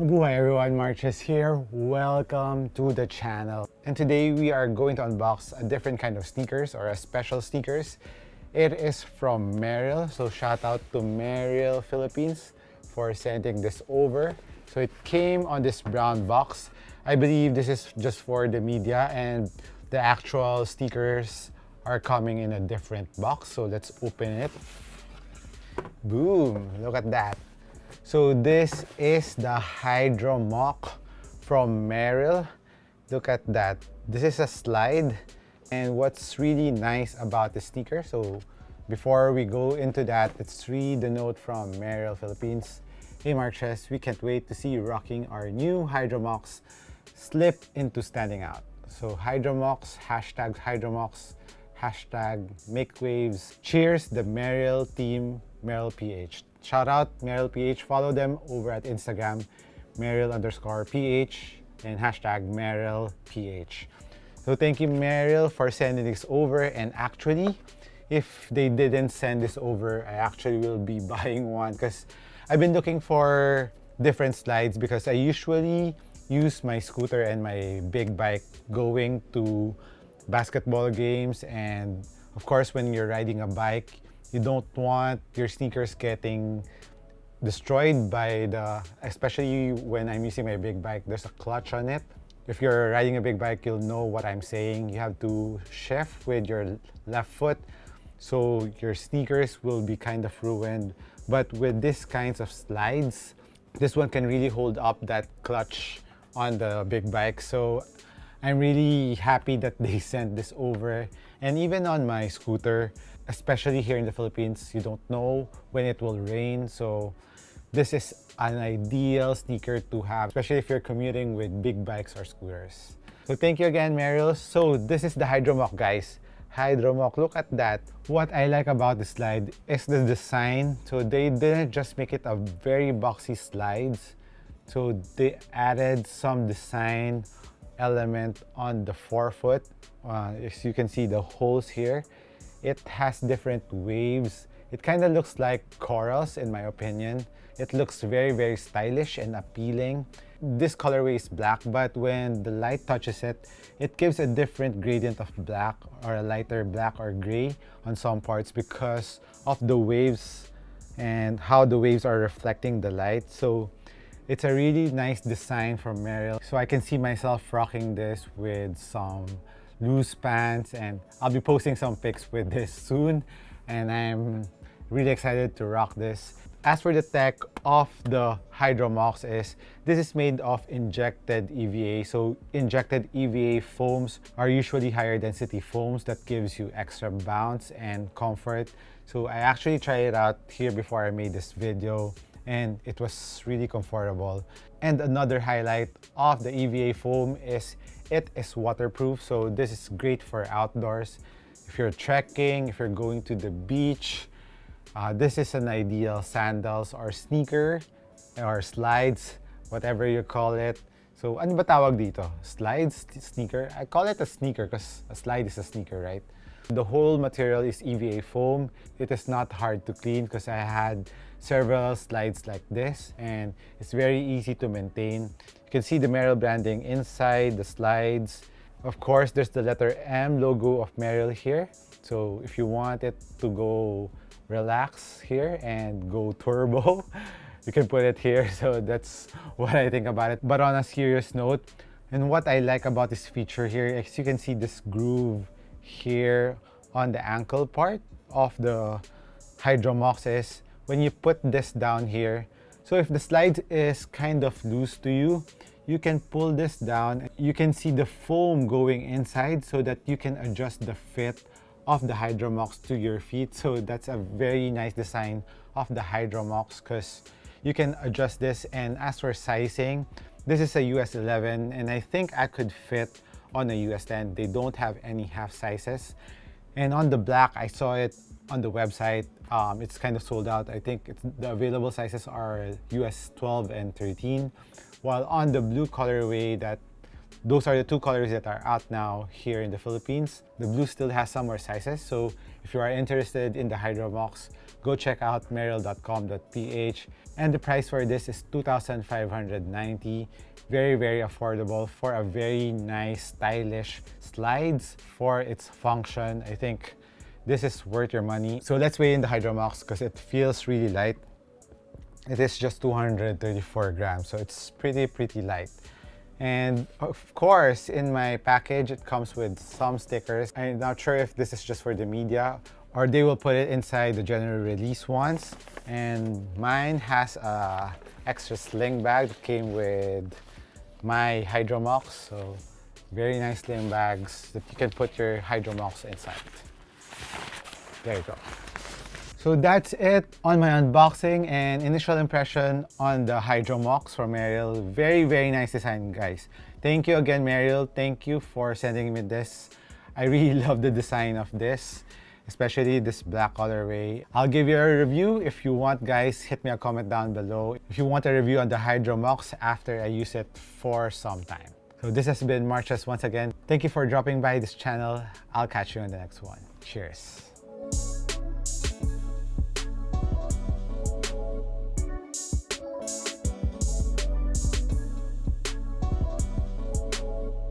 Mabuhay everyone, Markches here. Welcome to the channel. And today we are going to unbox a different kind of sneakers or a special sneakers. It is from Merrell. So shout out to Merrell Philippines for sending this over. So it came on this brown box. I believe this is just for the media and the actual sneakers are coming in a different box. So let's open it. Boom, look at that. So this is the Hydro Moc from Merrell. Look at that. This is a slide. And what's really nice about the sneaker, so before we go into that, let's read the note from Merrell Philippines. Hey Markches, we can't wait to see you rocking our new Hydro Mocs slip into standing out. So Hydro Mocs, hashtag Hydro Mocs, hashtag make waves. Cheers the Merrell team, Merrell PH. Shout out Merrell PH. Follow them over at Instagram, Merrell underscore PH and hashtag Merrell PH. So thank you Merrell for sending this over and actually if they didn't send this over, I actually will be buying one because I've been looking for different slides because I usually use my scooter and my big bike going to basketball games and of course when you're riding a bike you don't want your sneakers getting destroyed by the, especially when I'm using my big bike, there's a clutch on it. If you're riding a big bike, you'll know what I'm saying. You have to shift with your left foot so your sneakers will be kind of ruined. But with these kinds of slides, this one can really hold up that clutch on the big bike. So I'm really happy that they sent this over. And even on my scooter, especially here in the Philippines, you don't know when it will rain. So this is an ideal sneaker to have, especially if you're commuting with big bikes or scooters. So thank you again, Merrell. So this is the Hydro Moc, guys. Hydro Moc, look at that. What I like about the slide is the design. So they didn't just make it a very boxy slides. So they added some design element on the forefoot. Uh, as you can see the holes here it has different waves. It kind of looks like corals in my opinion. It looks very, very stylish and appealing. This colorway is black, but when the light touches it, it gives a different gradient of black or a lighter black or gray on some parts because of the waves and how the waves are reflecting the light. So it's a really nice design from Merrell. So I can see myself rocking this with some loose pants and I'll be posting some pics with this soon and I'm really excited to rock this. As for the tech of the Hydro Mocs is, this is made of injected EVA. So injected EVA foams are usually higher density foams that gives you extra bounce and comfort. So I actually tried it out here before I made this video and it was really comfortable. And another highlight of the EVA foam is it is waterproof, so this is great for outdoors. If you're trekking, if you're going to the beach, uh, this is an ideal sandals or sneaker or slides, whatever you call it. So ano ba tawag dito? Slides? Sneaker? I call it a sneaker because a slide is a sneaker, right? The whole material is EVA foam. It is not hard to clean because I had several slides like this and it's very easy to maintain. You can see the Merrell branding inside the slides. Of course, there's the letter M logo of Merrell here. So if you want it to go relax here and go turbo, you can put it here. So that's what I think about it. But on a serious note, and what I like about this feature here, as you can see this groove here on the ankle part of the Hydro Mocs is when you put this down here. So if the slide is kind of loose to you, you can pull this down. You can see the foam going inside so that you can adjust the fit of the Hydro Mocs to your feet. So that's a very nice design of the Hydro Mocs because you can adjust this. And as for sizing, this is a US 11 and I think I could fit on a US 10. They don't have any half sizes. And on the black, I saw it on the website. Um, it's kind of sold out. I think the available sizes are US 12 and 13. While on the blue colorway, that those are the two colors that are out now here in the Philippines. The blue still has some more sizes. So If you are interested in the Hydro Mocs, go check out merrell.com.ph and the price for this is 2,590 very very affordable for a very nice stylish slides for its function. I think this is worth your money. So let's weigh in the Hydro Mocs because it feels really light. It is just 234 grams so it's pretty pretty light and of course in my package it comes with some stickers. I'm not sure if this is just for the media or they will put it inside the general release ones and mine has a extra sling bag that came with my Hydro Mocs. So very nice sling bags that you can put your Hydro Mocs inside. There you go so that's it on my unboxing and initial impression on the Hydro Mocs from Merrell. Very, very nice design, guys. Thank you again, Merrell. Thank you for sending me this. I really love the design of this especially this black colorway. I'll give you a review. If you want, guys, hit me a comment down below. If you want a review on the Hydro Mocs after I use it for some time. So this has been Markches once again. Thank you for dropping by this channel. I'll catch you in the next one. Cheers.